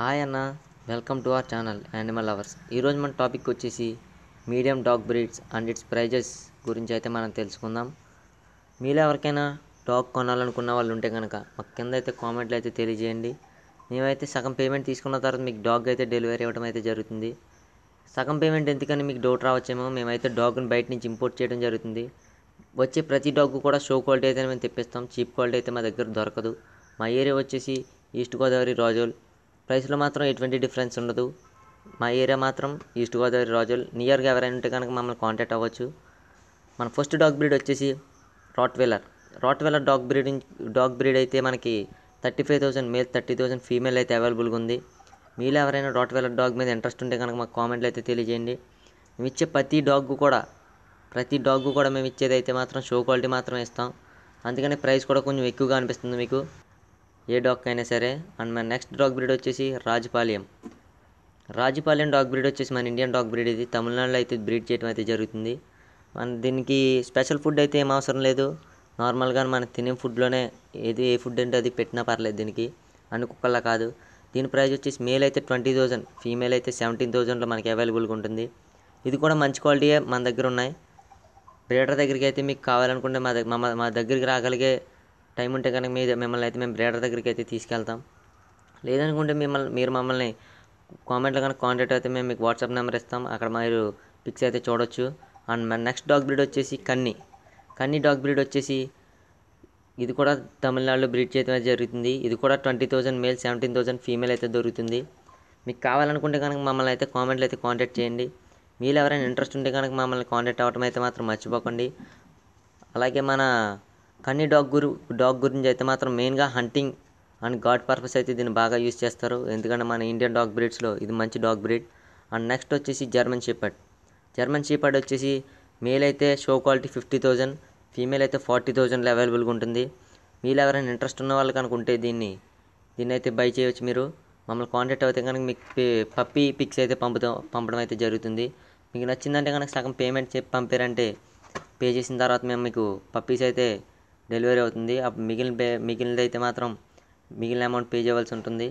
Hi అన్న welcome to our channel animal lovers ఈరోజు మన టాపిక్ వచ్చేసి medium dog breeds and its prices గురించి అయితే మనం తెలుసుకుందాం. మీలో ఎవరికైనా డాగ్ కొనాలనుకున్న వాళ్ళు ఉంటే కనుక మాకు కింద అయితే కామెంట్లు అయితే తెలియజేయండి. మేమైతే సగం పేమెంట్ తీసుకున్న తర్వాత మీకు డాగ్ అయితే డెలివరీ ఇవ్వడం అయితే జరుగుతుంది. సగం పేమెంట్ ఎందుకని మీకు డౌట్ రావచ్చేమో మేమైతే డాగ్ని బయట నుంచి ఇంపోర్ట్ చేయడం జరుగుతుంది. వచ్చే ప్రతి డాగ్ కూడా షో క్వాలిటీ అయితే మేము తెప్పిస్తాం చీప్ క్వాలిటీ అయితే మా దగ్గర దొరకదు. మా ఏరియా వచ్చేసి ఈస్ట్ గోదావరి రాజోల్ ప్రైస్లో మాత్రం ఎటువంటి డిఫరెన్స్ ఉండదు. మా ఏరియా మాత్రం ఈస్ట్ గోదావరి రాజులు. నియర్గా ఎవరైనా ఉంటే కనుక మమ్మల్ని కాంటాక్ట్ అవ్వచ్చు. మన ఫస్ట్ డాగ్ బ్రీడ్ వచ్చేసి rottweiler. Rottweiler dog breed dog breed అయితే మనకి thirty five thousand male thirty thousand female అయితే అవైలబుల్గా ఉంది. మీలో ఎవరైనా రాట్వెలర్ డాగ్ మీద ఇంట్రెస్ట్ ఉంటే కనుక మాకు కామెంట్లు అయితే తెలియజేయండి. మేము ఇచ్చే ప్రతి డాగ్ కూడా ప్రతి డాగ్ కూడా మేము ఇచ్చేది అయితే మాత్రం షో క్వాలిటీ మాత్రం ఇస్తాం. అందుకని ప్రైస్ కూడా కొంచెం ఎక్కువగా అనిపిస్తుంది మీకు. ఏ డాగ్ అయినా సరే అండ్ మన నెక్స్ట్ డాగ్ బ్రీడ్ వచ్చేసి రాజపాలెం. రాజపాలెం డాగ్ బ్రీడ్ వచ్చేసి మన ఇండియన్ డాగ్ బ్రీడ్ ఇది. తమిళనాడులో అయితే బ్రీడ్ చేయడం అయితే జరుగుతుంది. మన దీనికి స్పెషల్ ఫుడ్ అయితే ఏం అవసరం లేదు. నార్మల్గా మనం తినే ఫుడ్లోనే ఏది ఏ ఫుడ్ అంటే అది పెట్టినా పర్లేదు దీనికి. అన్ని కుక్కల్లా కాదు. దీని ప్రైస్ వచ్చేసి మేల్ అయితే ట్వంటీ థౌజండ్ ఫీమేల్ అయితే సెవెంటీన్ థౌజండ్లో మనకి అవైలబుల్గా ఉంటుంది. ఇది కూడా మంచి క్వాలిటీయే మన దగ్గర ఉన్నాయి. బ్రేడర్ దగ్గరికి అయితే మీకు కావాలనుకుంటే మా దగ్గర మా దగ్గరికి రాగలిగే టైం ఉంటే కనుక మీ మిమ్మల్ని అయితే మేము బ్రేడర్ దగ్గరికి అయితే తీసుకెళ్తాం. లేదనుకుంటే మిమ్మల్ని మీరు మమ్మల్ని కామెంట్లో కనుక కాంటాక్ట్ అయితే మేము మీకు వాట్సాప్ నెంబర్ ఇస్తాం. అక్కడ మీరు పిక్స్ అయితే చూడొచ్చు. అండ్ మన నెక్స్ట్ డాగ్ బ్రీడ్ వచ్చేసి కన్ని. కన్ని డాగ్ బ్రీడ్ వచ్చేసి ఇది కూడా తమిళనాడులో బ్రీడ్ చేయడం అయితే జరుగుతుంది. ఇది కూడా twenty thousand male seventeen thousand female అయితే దొరుకుతుంది. మీకు కావాలనుకుంటే కనుక మమ్మల్ని అయితే కామెంట్లు అయితే కాంటాక్ట్ చేయండి. మీరు ఎవరైనా ఇంట్రెస్ట్ ఉంటే కనుక మమ్మల్ని కాంటాక్ట్ అవ్వటం అయితే మాత్రం మర్చిపోకండి. అలాగే మన కన్నీ డాగ్ గురు డాగ్ గురించి అయితే మాత్రం మెయిన్గా హంటింగ్ అండ్ గాడ్ పర్పస్ అయితే దీన్ని బాగా యూస్ చేస్తారు. ఎందుకంటే మన ఇండియన్ డాగ్ బ్రీడ్స్లో ఇది మంచి డాగ్ బ్రీడ్. అండ్ నెక్స్ట్ వచ్చేసి జర్మన్ షీపర్డ్. జర్మన్ షీపర్డ్ వచ్చేసి మేల్ అయితే show quality fifty thousand female అయితే ఫార్టీ థౌజండ్లో అవైలబుల్గా ఉంటుంది. మీరు ఎవరైనా ఇంట్రెస్ట్ ఉన్న వాళ్ళు కనుక ఉంటే దీన్ని దీన్ని అయితే బై చేయవచ్చు మీరు. మమ్మల్ని కాంటాక్ట్ అయితే కనుక మీకు పప్పీ పిక్స్ అయితే పంపుతాం పంపడం అయితే జరుగుతుంది. మీకు నచ్చిందంటే కనుక సగం పేమెంట్ చెప్పి పంపారంటే పే చేసిన తర్వాత మేము మీకు పప్పీస్ అయితే డెలివరీ అవుతుంది. అప్పుడు మిగిలిన పే మిగిలినది అయితే మాత్రం మిగిలిన అమౌంట్ పే చేయవలసి ఉంటుంది.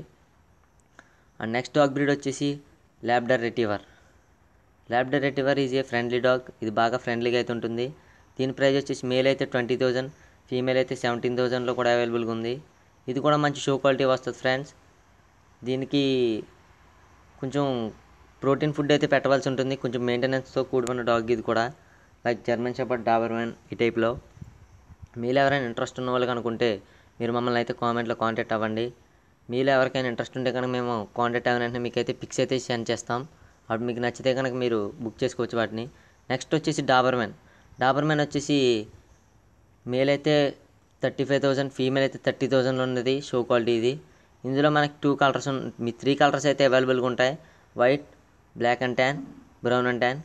అండ్ నెక్స్ట్ డాగ్ బ్రీడ్ వచ్చేసి Labrador retriever Labrador retriever is a friendly dog ఇది బాగా ఫ్రెండ్లీగా అయితే ఉంటుంది. దీని ప్రైస్ వచ్చేసి మేల్ అయితే ట్వంటీ థౌజండ్ ఫీమేల్ అయితే సెవెంటీన్ థౌజండ్లో కూడా అవైలబుల్గా ఉంది. ఇది కూడా మంచి షో క్వాలిటీ వస్తుంది ఫ్రెండ్స్ దీనికి కొంచెం ప్రోటీన్ ఫుడ్ అయితే పెట్టవలసి ఉంటుంది. కొంచెం మెయింటెనెన్స్తో కూడుకున్న డాగ్ ఇది కూడా. లైక్ జర్మన్ షెపర్డ్ డాబర్మెన్ ఈ టైప్లో మీలో ఎవరైనా ఇంట్రెస్ట్ ఉన్న వాళ్ళు అనుకుంటే మీరు మమ్మల్ని అయితే కామెంట్లో కాంటాక్ట్ అవ్వండి. మీలో ఎవరికైనా ఇంట్రెస్ట్ ఉంటే కనుక మేము కాంటాక్ట్ అయిన వెంటనే మీకు అయితే పిక్స్ అయితే సెండ్ చేస్తాం. అప్పుడు మీకు నచ్చితే కనుక మీరు బుక్ చేసుకోవచ్చు వాటిని. నెక్స్ట్ వచ్చేసి డాబర్మెన్. డాబర్మెన్ వచ్చేసి మేల్ అయితే థర్టీ ఫైవ్ థౌజండ్ ఫీమేల్ అయితే థర్టీ థౌజండ్లో ఉన్నది షో క్వాలిటీ ఇది. ఇందులో మనకి టూ కలర్స్ మీ త్రీ కలర్స్ అయితే అవైలబుల్గా ఉంటాయి. White black and tan brown and tan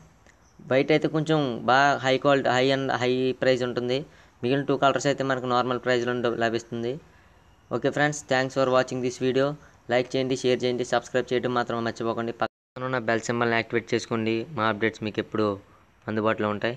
white అయితే కొంచెం బాగా high quality high and high price ఉంటుంది. మిగిలిన టూ కలర్స్ అయితే మనకు నార్మల్ ప్రైస్లో లభిస్తుంది. Okay friends thanks for watching this video like చేయండి షేర్ చేయండి సబ్స్క్రైబ్ చేయడం మాత్రం మర్చిపోకండి. పక్కన ఉన్న బెల్ సింబల్ని యాక్టివేట్ చేసుకోండి. మా అప్డేట్స్ మీకు ఎప్పుడు అందుబాటులో ఉంటాయి.